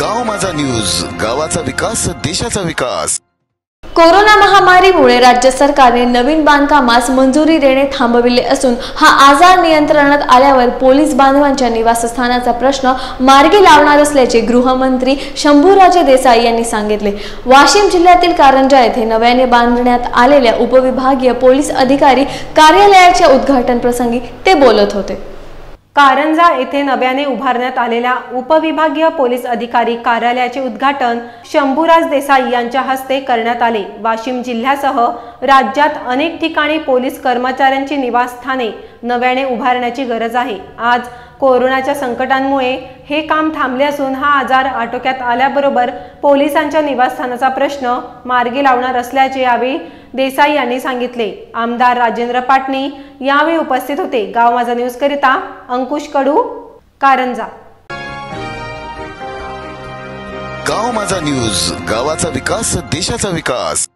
गाव माझा न्यूज गावाचा विकास देशाचा विकास. कोरोना महामारीमुळे राज्य सरकारने नवीन बांधकामास मंजुरी देणे थांबविले असून हा आजार नियंत्रणात आल्यावर पोलीस बांधवांच्या निवासस्थानाचा प्रश्न मार्गी लावणार असल्याचे गृहमंत्री शंभूराजे देसाई यांनी सांगितले. वाशिम जिल्ह्यातील कारंजा येथे नव्याने बांधण्यात आलेल्या उपविभागीय पोलीस अधिकारी कार्यालयाच्या उद्घाटन प्रसंगी ते बोलत होते. कारंजा येथे नव्याने उभारण्यात आलेल्या उपविभागीय पोलीस अधिकारी कार्यालयाचे उद्घाटन शंभूराज देसाई यांच्या हस्ते करण्यात आले. वाशिम जिल्ह्यासह राज्यात अनेक ठिकाणी पोलीस कर्मचाऱ्यांची निवासस्थाने नव्याने उभारण्याची गरज आहे. आज कोरोनाच्या संकटांमुळे हे काम थांबले असून हा आजार आटोक्यात आल्याबरोबर पोलिसांच्या निवासस्थानाचा प्रश्न मार्गी लावणार असल्याचे यावेळी देसाई यांनी सांगितले. आमदार राजेंद्र पाटणी यावेळी उपस्थित होते. गाव माझा न्यूज करिता अंकुश कडू कारंजा. गाव माझा न्यूज गावाचा विकास देशाचा विकास.